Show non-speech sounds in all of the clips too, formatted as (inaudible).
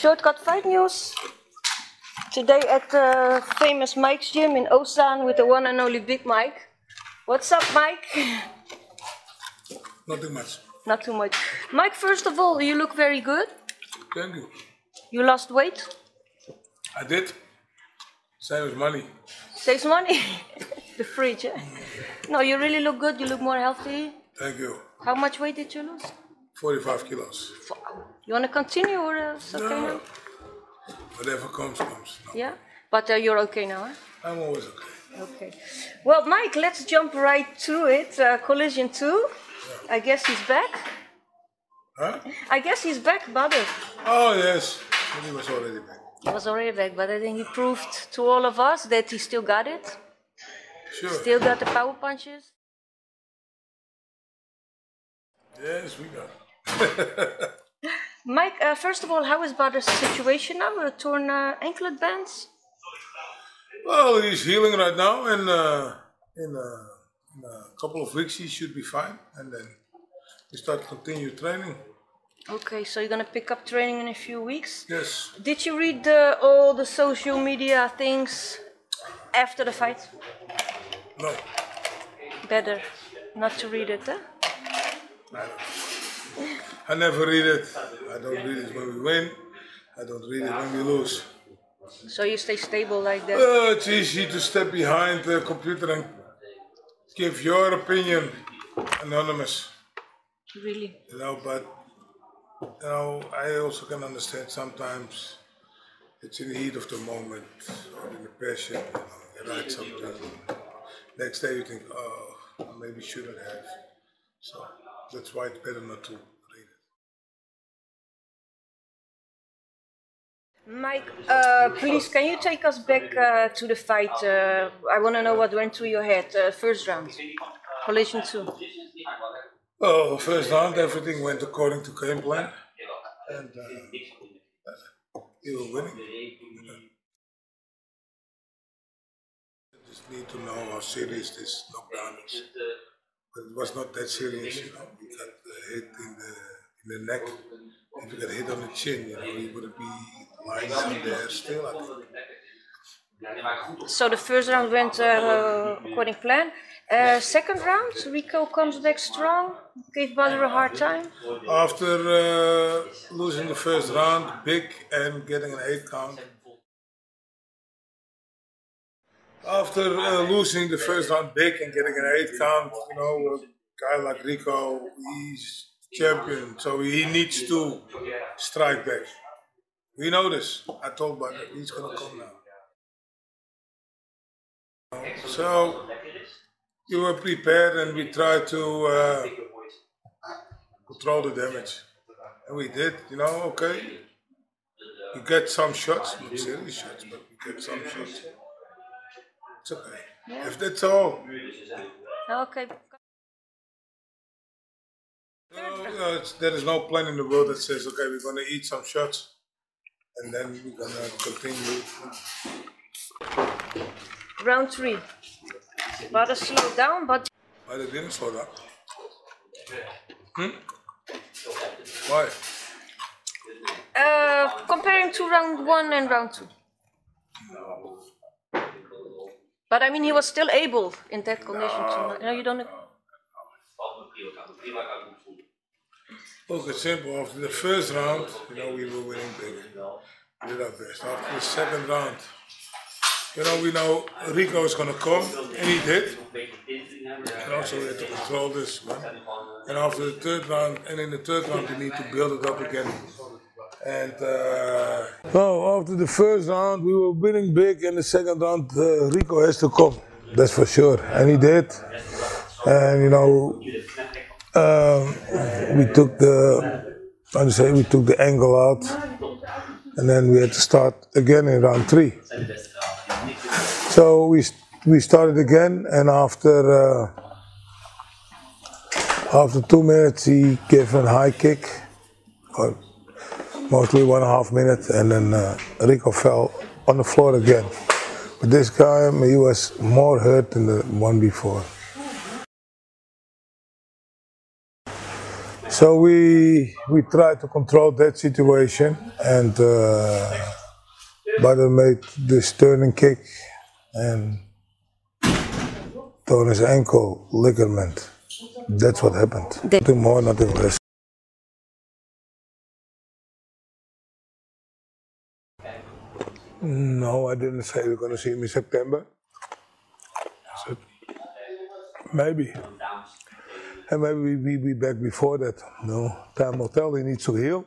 Shortcut Fight News. Today at the famous Mike's gym in Oostzaan with the one and only Big Mike. What's up, Mike? Not too much. Not too much. Mike, first of all, you look very good. Thank you. You lost weight. I did. Same as money. Saves money. (laughs) the fridge. Eh? No, you really look good. You look more healthy. Thank you. How much weight did you lose? 45 kilos. You want to continue or okay No. now? Whatever comes, comes. No, Yeah? But uh, you're okay now, eh? I'm always okay. Okay. Well, Mike, let's jump right to it. Uh, collision 2. I guess he's back. Huh? I guess he's back, Badr. Oh, yes. He was already back. He was already back, but I think he proved to all of us that he still got it. Sure. Still got the power punches. Yes, we got. (laughs) Mike, uh, first of all, how is Badr's situation now with the torn uh, anklet bands? well, he's healing right now, and uh, in, uh, in a couple of weeks he should be fine, and then we start continue training. Okay, so you're gonna pick up training in a few weeks. Yes. Did you read the, all the social media things after the fight? No. Better not to read it, huh? I never read it. I don't read it when we win. I don't read it when we lose. So you stay stable like that. Uh, it's easy to step behind the computer and give your opinion anonymous, Really? you know. But you know, I also can understand sometimes it's in the heat of the moment or in the passion. You, know, you write something. Next day you think, oh, I maybe shouldn't have. So that's why it's better not to Mike, uh, please, can you take us back uh, to the fight? Uh, I want to know what went through your head. Uh, first round, collision two. Well, first round, everything went according to game plan, and uh, we were winning. Just need to know how serious this knockdown is. But it was not that serious, you know. We got uh, hit in the in the neck. If we got hit on the chin, you know, he wouldn't be lying down there still. I think. So the first round went uh, according plan. Uh, second round, Rico comes back strong, gave Badr a hard time. After uh, losing the first round, big and getting an eight count. After uh, losing the first round big and getting an eight count, you know, a guy like Rico, he's champion, so he needs to strike back. We know this. I told Badr, he's gonna come now. So we were prepared and we tried to uh, control the damage. And we did, you know, okay. We get some shots, not serious shots, but we get some shots. It's okay. If that's all. Okay. No, no, there is no plan in the world that says, okay, we're going to eat some shots and then we're to continue. Round three. Badr slowed down, but Why they didn't slow down? Hmm? Why? uh, comparing to round one and round two. But I mean, he was still able in that condition to. No, you don't. Look, simple. After the first round, you know, we were winning big. We did our best. After the second round, you know, we know Rico is going to come, and he did. And also we had to control this one. And after the third round, and in the third round, we need to build it up again. And uh, no, after the first round, we were winning big, and the second round, uh, Rico has to come. That's for sure, and he did. And you know, um, we took the, how say, we took the angle out, and then we had to start again in round three. So we we started again, and after uh, after two minutes, he gave a high kick, or mostly one and a half minute, and then uh, Rico fell on the floor again. But this time he was more hurt than the one before. So we we tried to control that situation, and uh, Badr made this turning kick and torn his ankle ligament. That's what happened. Nothing more, nothing less. No, I didn't say we're going to see him in September. I said, maybe. And maybe we we be back before that. No, time will tell. He needs to heal.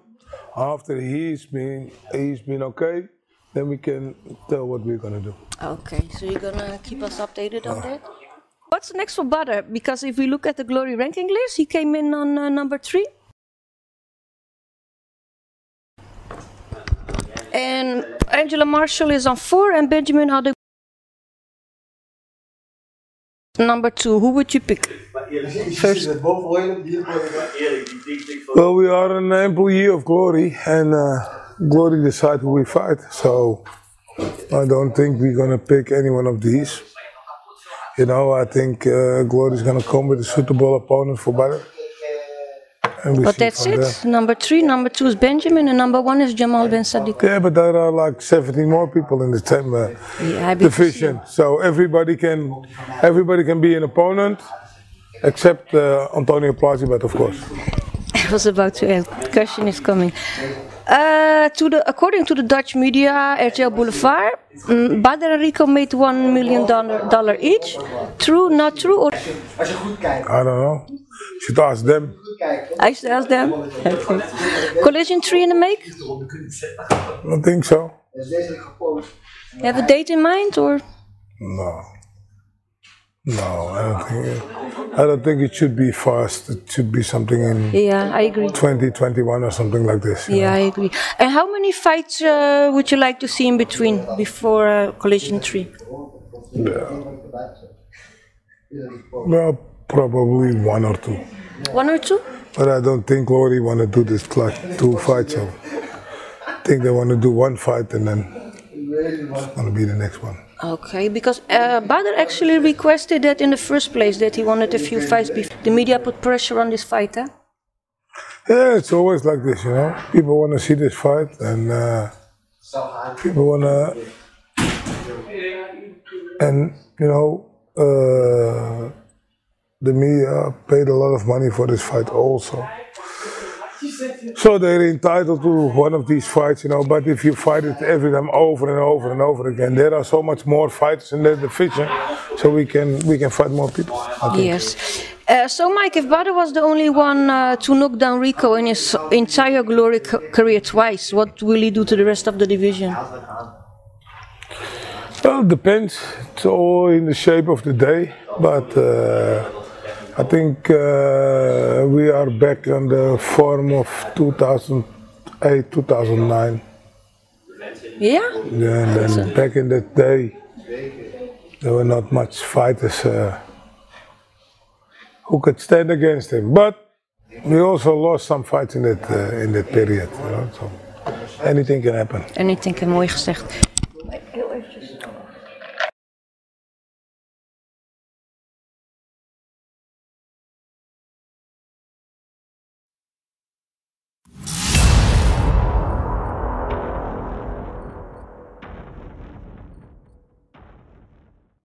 After he's been he's been okay, then we can tell what we're gonna do. Okay, so you're gonna keep us updated on that? What's next for Badr? Because if we look at the glory ranking list, he came in on uh, number three. And Angela Marshall is on four, and Benjamin Ade number two. Who would you pick? (laughs) First. Boven hoor je hem, hier hoor je hem. Well, we are an employee of Glory, and uh, Glory decide who we fight. So I don't think we're gonna pick any one of these. You know, I think uh, Glory is gonna come with a suitable opponent for Badr. But that's it. there. Number three, number two is Benjamin, and number one is Jamal Ben Saddik. Yeah, but there are like 17 more people in the same uh, Yeah, division, so everybody can everybody can be an opponent, except uh, Antonio Plazibat, of course. (laughs) I was about to ask. The question is coming. Uh, to the according to the Dutch media, RTL Boulevard, mm, Badr and Rico made one million dollar, dollar each. True, not true? Or Als je goed kijkt, I don't know. Should ask them. I should ask them. Collision three in the make. I don't think so. Dus deze heb ik gepost. You have a date in mind, or No. No, I don't think. I don't think it should be fast. It should be something in yeah, I agree. 2021 or something like this. Yeah, know. I agree. And how many fights uh, would you like to see in between before uh, Collision three? Well, probably one or two. One or two? But I don't think Glory want to do this like two fights. I think they want to do one fight and then it's going to be the next one. Okay, because uh, Badr actually requested that in the first place that he wanted a few fights before. The media put pressure on this fight, huh? Yeah, it's always like this, you know. People want to see this fight and uh, people want to. And, you know, uh, the media paid a lot of money for this fight also. So they're entitled to one of these fights, you know. But if you fight it every time over and over and over again, there are so much more fighters in the division, so we can we can fight more people. Yes. Uh, so, Mike, if Badr was the only one uh, to knock down Rico in his entire glory ca- career twice, what will he do to the rest of the division? Well, it depends. It's all in the shape of the day, but uh, I think uh, we are back on the form of 2008, 2009. Yeah? Yeah, and then back in that day, there were not much fighters uh, who could stand against him. But we also lost some fights in that uh, in that period. You know, so anything can happen. Anything, mooi gezegd.